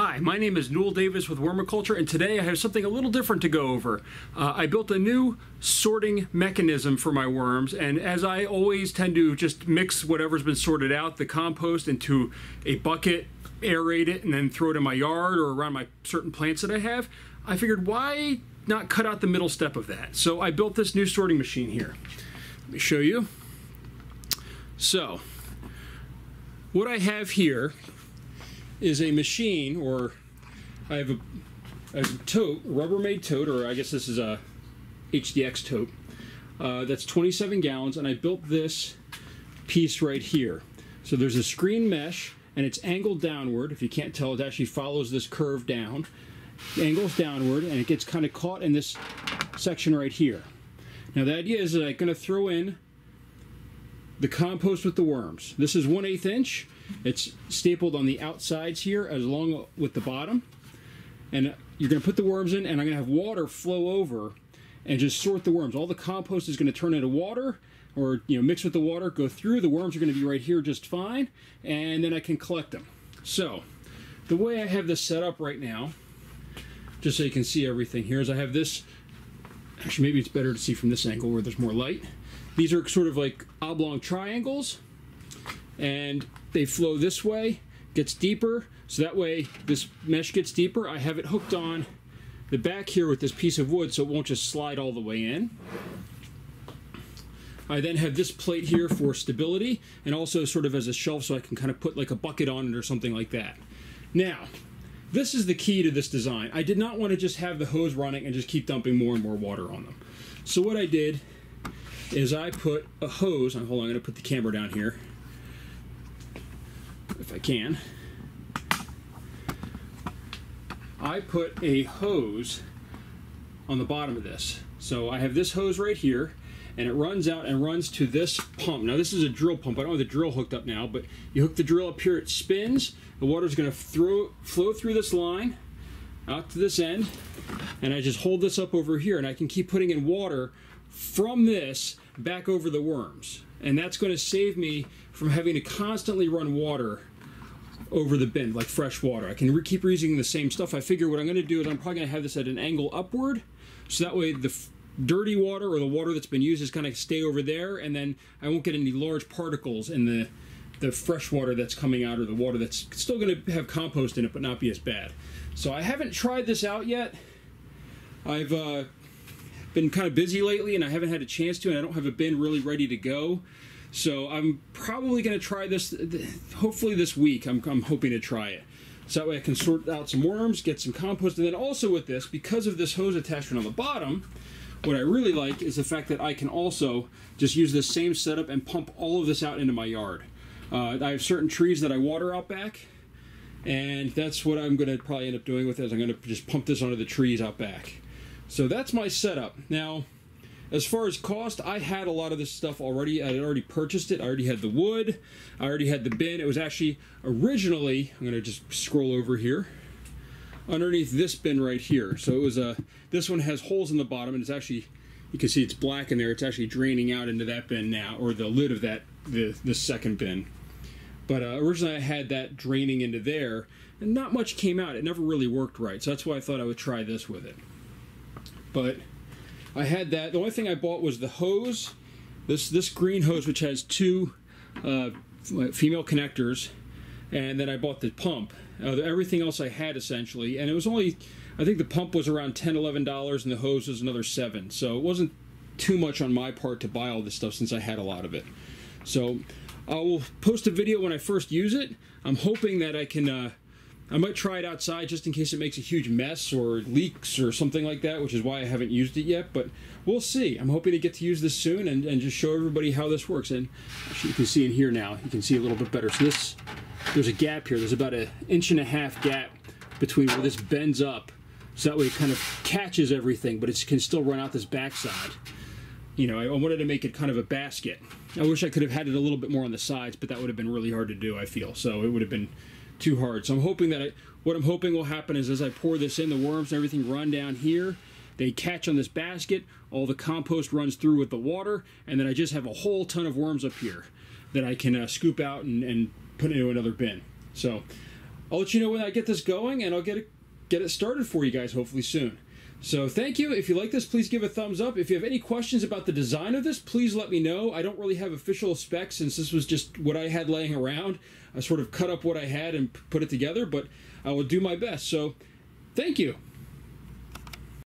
Hi, my name is Newell Davis with Wormiculture, and today I have something a little different to go over. Uh, I built a new sorting mechanism for my worms, and as I always tend to just mix whatever's been sorted out, the compost, into a bucket, aerate it, and then throw it in my yard or around my certain plants that I have, I figured why not cut out the middle step of that? So I built this new sorting machine here. Let me show you. So, what I have here is a machine, or I have a, a tote, Rubbermaid tote, or I guess this is a HDX tote. Uh, that's 27 gallons, and I built this piece right here. So there's a screen mesh, and it's angled downward. If you can't tell, it actually follows this curve down. It angles downward, and it gets kind of caught in this section right here. Now the idea is that I'm going to throw in the compost with the worms. This is 1 8 inch. It's stapled on the outsides here as long with the bottom. And you're going to put the worms in and I'm going to have water flow over and just sort the worms. All the compost is going to turn into water or you know mix with the water, go through. The worms are going to be right here just fine and then I can collect them. So the way I have this set up right now, just so you can see everything here, is I have this, actually maybe it's better to see from this angle where there's more light. These are sort of like oblong triangles and they flow this way, gets deeper, so that way this mesh gets deeper. I have it hooked on the back here with this piece of wood so it won't just slide all the way in. I then have this plate here for stability and also sort of as a shelf so I can kind of put like a bucket on it or something like that. Now, this is the key to this design. I did not want to just have the hose running and just keep dumping more and more water on them. So what I did is I put a hose, hold on, I'm going to put the camera down here if I can. I put a hose on the bottom of this. So I have this hose right here and it runs out and runs to this pump. Now this is a drill pump. I don't have the drill hooked up now, but you hook the drill up here, it spins. The water is going to throw, flow through this line out to this end, and I just hold this up over here, and I can keep putting in water from this back over the worms. And that's going to save me from having to constantly run water over the bin, like fresh water. I can keep reusing the same stuff. I figure what I'm going to do is I'm probably going to have this at an angle upward, so that way the dirty water or the water that's been used is kind of stay over there, and then I won't get any large particles in the the fresh water that's coming out or the water that's still going to have compost in it but not be as bad. So I haven't tried this out yet. I've uh, been kind of busy lately and I haven't had a chance to and I don't have a bin really ready to go. So I'm probably going to try this, hopefully this week. I'm, I'm hoping to try it. So that way I can sort out some worms, get some compost, and then also with this, because of this hose attachment on the bottom, what I really like is the fact that I can also just use this same setup and pump all of this out into my yard. Uh, I have certain trees that I water out back, and that's what I'm going to probably end up doing with this. I'm going to just pump this onto the trees out back. So that's my setup. Now, as far as cost, I had a lot of this stuff already. I had already purchased it. I already had the wood. I already had the bin. It was actually originally, I'm going to just scroll over here, underneath this bin right here. So it was a, this one has holes in the bottom and it's actually, you can see it's black in there. It's actually draining out into that bin now, or the lid of that, the, the second bin. But uh, originally I had that draining into there and not much came out. It never really worked right. So that's why I thought I would try this with it. But I had that. The only thing I bought was the hose. This this green hose, which has two uh, female connectors, and then I bought the pump. Uh, everything else I had essentially, and it was only, I think the pump was around 10 11 dollars, and the hose was another seven. So it wasn't too much on my part to buy all this stuff since I had a lot of it. So I will post a video when I first use it. I'm hoping that I can. Uh, I might try it outside just in case it makes a huge mess or leaks or something like that, which is why I haven't used it yet, but we'll see. I'm hoping to get to use this soon and, and just show everybody how this works. And you can see in here now, you can see a little bit better. So this, there's a gap here. There's about an inch and a half gap between where this bends up. So that way it kind of catches everything, but it can still run out this backside. You know, I wanted to make it kind of a basket. I wish I could have had it a little bit more on the sides, but that would have been really hard to do, I feel. So it would have been too hard. So I'm hoping that I, what I'm hoping will happen is as I pour this in, the worms and everything run down here. They catch on this basket, all the compost runs through with the water, and then I just have a whole ton of worms up here that I can uh, scoop out and, and put into another bin. So I'll let you know when I get this going, and I'll get it get it started for you guys hopefully soon. So thank you. If you like this, please give a thumbs up. If you have any questions about the design of this, please let me know. I don't really have official specs since this was just what I had laying around. I sort of cut up what I had and put it together, but I will do my best. So thank you.